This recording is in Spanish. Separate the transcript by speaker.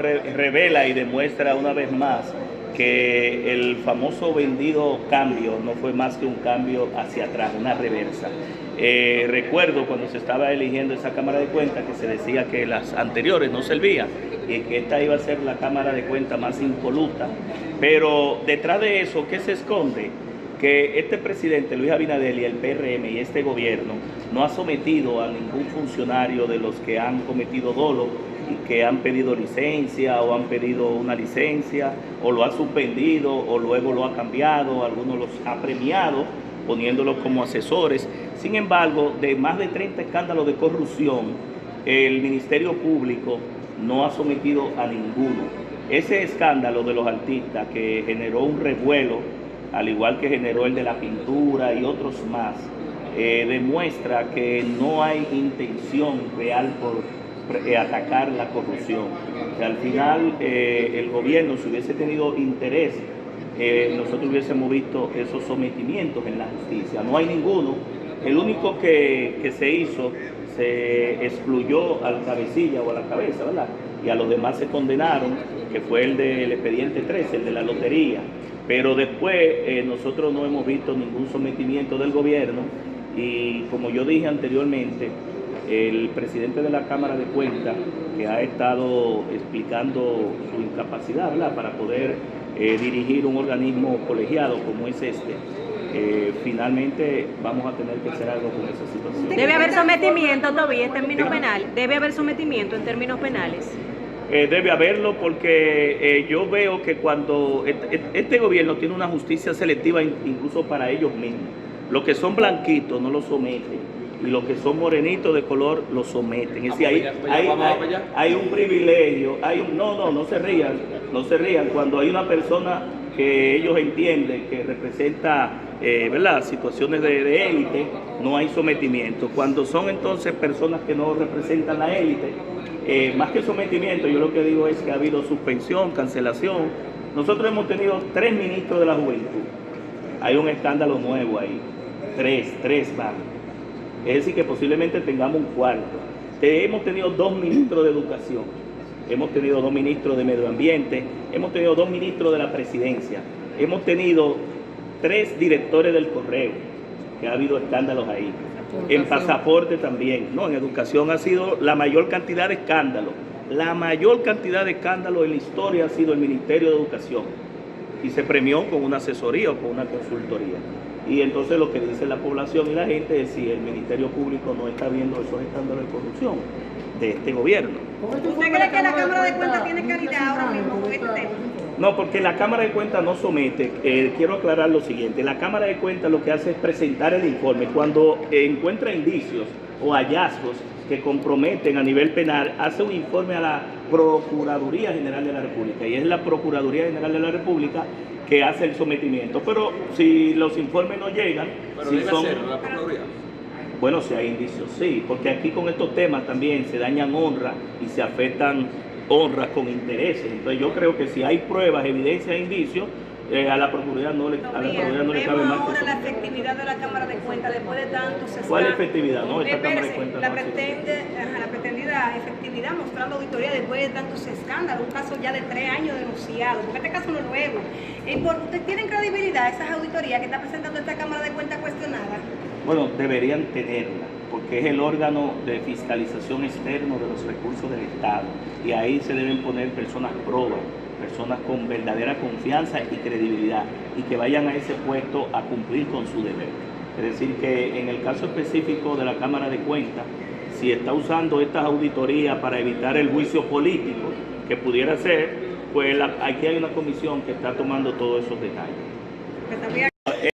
Speaker 1: revela y demuestra una vez más que el famoso vendido cambio no fue más que un cambio hacia atrás, una reversa. Eh, recuerdo cuando se estaba eligiendo esa Cámara de Cuentas que se decía que las anteriores no servían y que esta iba a ser la Cámara de Cuentas más impoluta, pero detrás de eso, ¿qué se esconde? que este presidente Luis Abinadel y el PRM y este gobierno no ha sometido a ningún funcionario de los que han cometido dolo que han pedido licencia o han pedido una licencia o lo ha suspendido o luego lo ha cambiado, algunos los ha premiado poniéndolos como asesores. Sin embargo, de más de 30 escándalos de corrupción, el Ministerio Público no ha sometido a ninguno. Ese escándalo de los artistas que generó un revuelo al igual que generó el de la pintura y otros más, eh, demuestra que no hay intención real por atacar la corrupción. Al final eh, el gobierno, si hubiese tenido interés, nosotros hubiésemos visto esos sometimientos en la justicia. No hay ninguno. El único que, que se hizo, se excluyó al cabecilla o a la cabeza, ¿verdad? Y a los demás se condenaron, que fue el del expediente 13, el de la lotería. Pero después eh, nosotros no hemos visto ningún sometimiento del gobierno y como yo dije anteriormente, el presidente de la Cámara de Cuentas, que ha estado explicando su incapacidad para poder eh, dirigir un organismo colegiado como es este, eh, finalmente vamos a tener que hacer algo con esa situación.
Speaker 2: Debe haber sometimiento todavía en términos penales. Debe haber sometimiento en términos penales.
Speaker 1: Eh, debe haberlo porque eh, yo veo que cuando este gobierno tiene una justicia selectiva incluso para ellos mismos, los que son blanquitos no los someten y los que son morenitos de color los someten. Es decir, hay, un privilegio, hay un, no, no, no se rían, no se rían. Cuando hay una persona que ellos entienden que representa eh, ¿verdad? situaciones de élite, no hay sometimiento. Cuando son entonces personas que no representan la élite, eh, más que sometimiento, yo lo que digo es que ha habido suspensión, cancelación. Nosotros hemos tenido tres ministros de la juventud. Hay un escándalo nuevo ahí. Tres, tres van. Es decir, que posiblemente tengamos un cuarto. hemos tenido dos ministros de educación. Hemos tenido dos ministros de medio ambiente. Hemos tenido dos ministros de la presidencia. Hemos tenido tres directores del correo, que ha habido escándalos ahí. En pasaporte también. No, en educación ha sido la mayor cantidad de escándalos. La mayor cantidad de escándalos en la historia ha sido el Ministerio de Educación. Y se premió con una asesoría o con una consultoría. Y entonces lo que dice la población y la gente es si el Ministerio Público no está viendo esos escándalos de corrupción de este gobierno.
Speaker 2: ¿Usted cree que la Cámara de Cuentas tiene calidad ahora mismo con este tema?
Speaker 1: No, porque la Cámara de Cuentas no somete. Eh, quiero aclarar lo siguiente. La Cámara de Cuentas lo que hace es presentar el informe. Cuando encuentra indicios o hallazgos que comprometen a nivel penal, hace un informe a la Procuraduría General de la República. Y es la Procuraduría General de la República que hace el sometimiento. Pero si los informes no llegan...
Speaker 3: Pero
Speaker 1: si
Speaker 3: son... la Procuraduría.
Speaker 1: Bueno, si hay indicios, sí, porque aquí con estos temas también se dañan honras y se afectan honras con intereses. Entonces yo creo que si hay pruebas, evidencias, indicios, eh, a la Procuraduría no le, a la Procuraduría no le cabe más
Speaker 2: ahora la efectividad de la Cámara de Cuentas después de tantos
Speaker 1: ¿Cuál efectividad? No, esta Cámara de Cuentas
Speaker 2: la,
Speaker 1: no
Speaker 2: pretende, la pretendida efectividad mostrando auditoría después de tantos escándalos, un caso ya de tres años denunciado, porque este caso no es nuevo. ¿Usted tiene credibilidad esas auditorías que está presentando esta Cámara de Cuentas cuestionada?
Speaker 1: Bueno, deberían tenerla, porque es el órgano de fiscalización externo de los recursos del Estado. Y ahí se deben poner personas probas, personas con verdadera confianza y credibilidad, y que vayan a ese puesto a cumplir con su deber. Es decir, que en el caso específico de la Cámara de Cuentas, si está usando estas auditorías para evitar el juicio político, que pudiera ser, pues aquí hay una comisión que está tomando todos esos detalles.